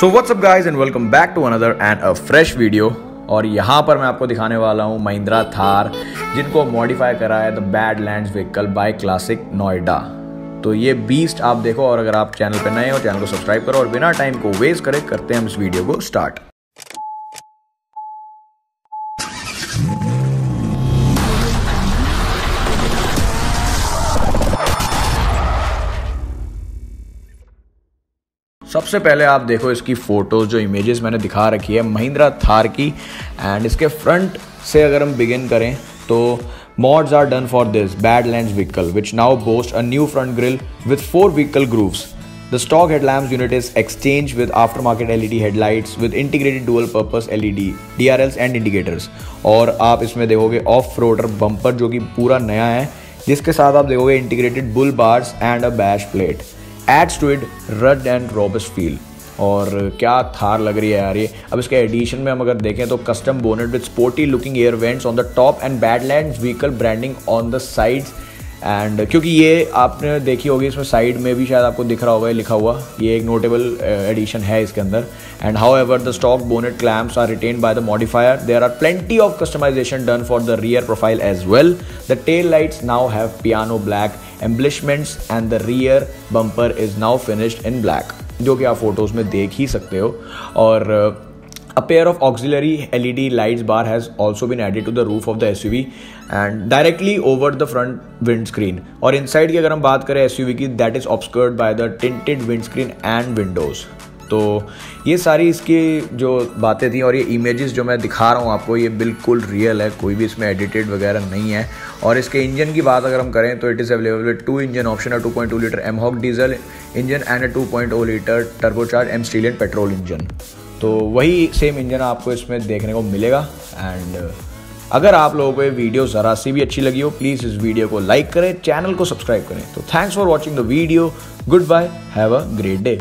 So what's up guys and welcome back to another and a fresh video और यहाँ पर मैं आपको दिखाने वाला हूँ महिंद्रा थार, जिनको मॉडिफाई करा है the bad land vehicle by classic Noida तो ये बीस्ट आप देखो, और अगर आप चैनल पर नए हो चैनल को सब्सक्राइब करो, और बिना टाइम को वेस्ट करे, करते हैं हम इस वीडियो को स्टार्ट सबसे पहले आप देखो इसकी फ़ोटोज़ जो इमेजेस मैंने दिखा रखी है महिंद्रा थार की। एंड इसके फ्रंट से अगर हम बिगिन करें तो mods are done for this bad land vehicle which now boast a new front grille with four vehicle grooves The stock headlamps unit is exchanged with aftermarket LED headlights with integrated dual purpose LED, DRLs and indicators. और आप इसमें देखोगे of roader bumper जो कि पूरा नया है। जिसके साथ आप देखोगे integrated bull bars and a bash plate adds to it rugged and robust feel और क्या थार लग रही है यार ये? अब इसके एडिशन में हम अगर देखें तो custom bonnet with sporty looking air vents on the top and badland vehicle branding on the sides and क्योंकि ये आपने देखी होगी इसमें साइड में भी शायद आपको दिख रहा होगा लिखा हुआ। ये एक नोटेबल एडिशन uh, है इसके अंदर। And however the stock bonnet clamps are retained by the modifier there are plenty of customisation done for the rear profile as well the tail lights now have piano black embellishments and the rear bumper is now finished in black जो कि आप photos में देख ही सकते हो। और uh, A pair of auxiliary LED lights bar has also been added to the roof of the SUV and directly over the front windscreen. और inside की अगर हम बात करें SUV की, that is obscured by the tinted windscreen and windows. तो ये सारी इसकी जो बातें थी और ये इमेजेस जो मैं दिखा रहा हूँ आपको, ये बिल्कुल रियल है, कोई भी इसमें एडिटेड वगैरह नहीं है और इसके इंजन की बात अगर हम करें तो it is available with two engine option है two point two litre M hawk diesel engine and a two point O litre turbocharge M Stallion petrol engine तो वही सेम इंजन आपको इसमें देखने को मिलेगा। एंड अगर आप लोगों को ये वीडियो ज़रा सी भी अच्छी लगी हो प्लीज़ इस वीडियो को लाइक करें चैनल को सब्सक्राइब करें। तो thanks for watching the video goodbye have a great day